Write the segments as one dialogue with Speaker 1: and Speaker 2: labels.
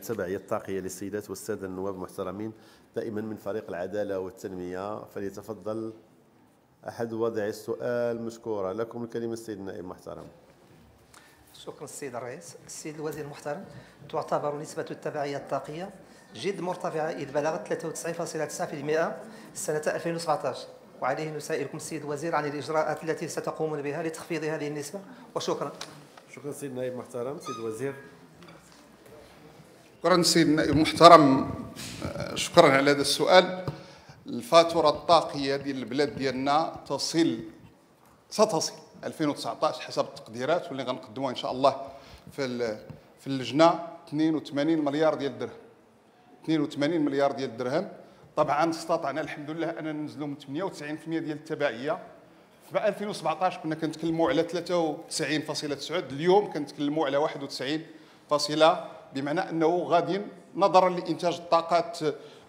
Speaker 1: التبعية الطاقية للسيدات والسادة النواب المحترمين دائما من فريق العدالة والتنمية. فليتفضل أحد وضع السؤال مشكورا لكم الكلمة السيد النائب المحترم.
Speaker 2: شكرا السيد الرئيس. السيد الوزير المحترم تعتبر نسبة التبعية الطاقية جد مرتفعة إذ بلغت 93.9% سنة 2017 وعليه نسائلكم السيد الوزير عن الإجراءات التي ستقومون بها لتخفيض هذه النسبة. وشكرا.
Speaker 1: شكرا سيد النائب المحترم. سيد الوزير
Speaker 3: شكرا سيد النائب المحترم. شكرا على هذا السؤال. الفاتورة الطاقية ديال البلاد ديالنا تصل ستصل 2019 حسب التقديرات واللي غنقدموها إن شاء الله في في اللجنة. 82 مليار ديال الدرهم. 82 مليار ديال الدرهم. طبعا استطعنا الحمد لله أننا ننزلوا من 98% ديال التبعية. في 2017 كنا كنتكلموا على 93.9 اليوم كنتكلموا على 91 فاصلة بمعنى أنه غادي نظرا لإنتاج الطاقات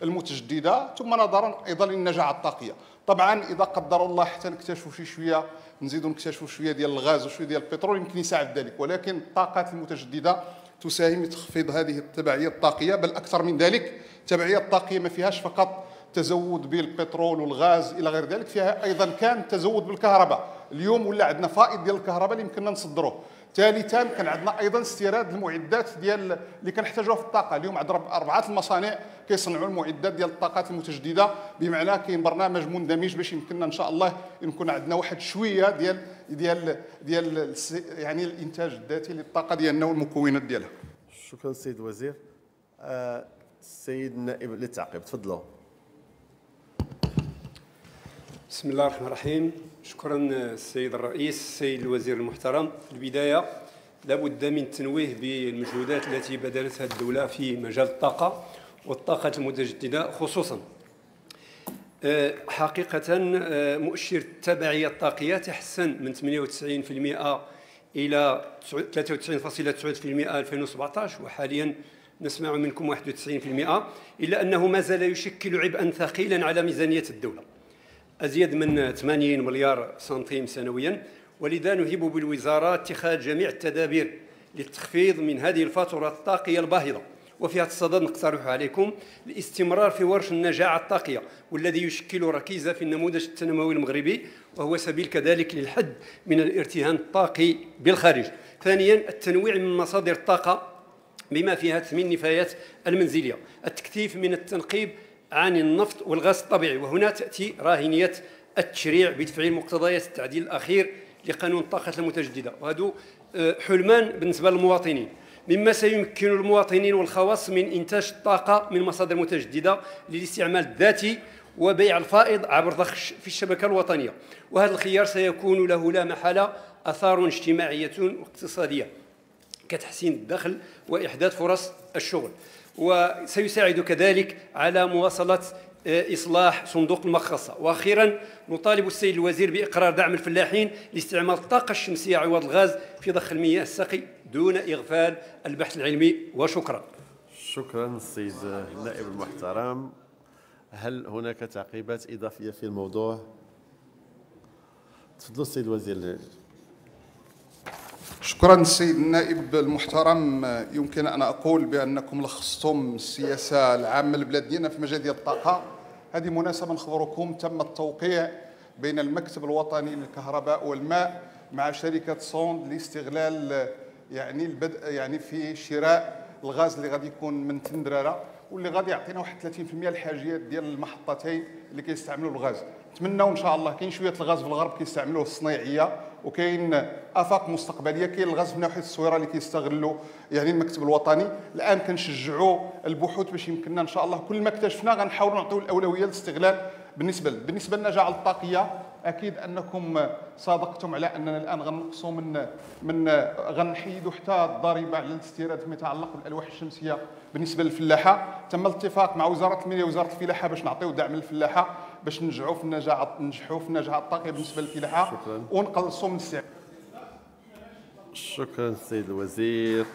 Speaker 3: المتجددة ثم نظرا أيضا للنجاعة الطاقية. طبعا إذا قدر الله حتى نكتشفوا شي شوية نزيدوا نكتشفوا شوية ديال الغاز وشوية ديال البترول يمكن يساعد ذلك. ولكن الطاقات المتجددة تساهم في تخفيض هذه التبعية الطاقية بل أكثر من ذلك التبعيه الطاقية ما فيهاش فقط تزود بالبترول والغاز إلى غير ذلك فيها أيضا كان تزود بالكهرباء. اليوم ولا عندنا فائض ديال الكهرباء اللي يمكننا نصدروه. ثالثا كان عندنا أيضا استيراد المعدات ديال اللي كنحتاجوها في الطاقة. اليوم عندنا أربعة المصانع كيصنعوا المعدات ديال الطاقات المتجددة. بمعنى كاين برنامج مندمج باش يمكننا إن شاء الله يكون عندنا واحد شوية ديال ديال ديال يعني الإنتاج الذاتي للطاقة ديالنا والمكونات ديالها.
Speaker 1: شكرا سيد الوزير آه، السيد النائب للتعقيب تفضلوا.
Speaker 4: بسم الله الرحمن الرحيم. شكرا السيد الرئيس السيد الوزير المحترم. في البداية لابد من التنويه بالمجهودات التي بذلتها الدولة في مجال الطاقة والطاقة المتجددة خصوصا. آه، حقيقه آه، مؤشر التبعيه الطاقيه تحسن من 98% إلى 93.9% 2017 وحاليا نسمع منكم 91% إلا أنه ما زال يشكل عبئا ثقيلا على ميزانية الدولة. أزيد من 80 مليار سنتيم سنويا ولذا نهب بالوزارة اتخاذ جميع التدابير للتخفيض من هذه الفاتورة الطاقية الباهظة. وفي هذا الصدد نقترح عليكم الاستمرار في ورش النجاعة الطاقية والذي يشكل ركيزة في النموذج التنموي المغربي وهو سبيل كذلك للحد من الارتهان الطاقي بالخارج. ثانيا التنويع من مصادر الطاقة بما فيها ثمين نفايات المنزلية. التكثيف من التنقيب عن النفط والغاز الطبيعي. وهنا تأتي راهنية التشريع بتفعيل مقتضيات التعديل الأخير لقانون الطاقة المتجددة. وهذا آه، حلمان بالنسبة للمواطنين. مما سيمكن المواطنين والخواص من إنتاج الطاقة من مصادر متجددة للاستعمال الذاتي وبيع الفائض عبر ضخ في الشبكة الوطنية. وهذا الخيار سيكون له لا محالة أثار اجتماعية واقتصادية. كتحسين الدخل وإحداث فرص الشغل. وسيساعد كذلك على مواصلة آه، إصلاح صندوق المخصصة وأخيرا نطالب السيد الوزير بإقرار دعم الفلاحين لاستعمال الطاقة الشمسية عوض الغاز في ضخ المياه السقي دون إغفال البحث العلمي. وشكرا.
Speaker 1: شكرا السيد النائب المحترم. هل هناك تعقيبات إضافية في الموضوع؟ تفضلوا السيد الوزير
Speaker 3: شكرا السيد النائب المحترم. يمكن أن أقول بأنكم لخصتم السياسة العامة للبلاد ديالنا في مجال الطاقة. هذه مناسبة نخبركم تم التوقيع بين المكتب الوطني للكهرباء والماء مع شركة صوند لاستغلال يعني البدء يعني في شراء الغاز اللي غادي يكون من تندرارة. واللي غادي يعطينا واحد 30% الحاجيات ديال المحطتين اللي كيستعملوا الغاز. نتمنوا إن شاء الله كاين شوية الغاز في الغرب كيستعملوه الصناعيه وكاين آفاق مستقبلية كاين الغاز في ناحيه التصويره اللي كيستغلوا يعني المكتب الوطني. الآن كنشجعوا البحوث باش يمكننا إن شاء الله كل ما اكتشفنا غنحاولوا نعطيو الأولوية للاستغلال بالنسبة بالنسبة للنجاعه الطاقية. أكيد أنكم صادقتم على أننا الآن غنقصوا من من غنحيدوا حتى الضريبة على الاستيراد فيما يتعلق بالألواح الشمسية. بالنسبة للفلاحة تم الاتفاق مع وزارة الماليه وزاره الفلاحة باش نعطيو دعم للفلاحة باش ننجحوا في النجاعه ننجحوا في النجاعة الطاقية بالنسبة للفلاحة. ونقلصوا من
Speaker 1: شكرا السيد الوزير.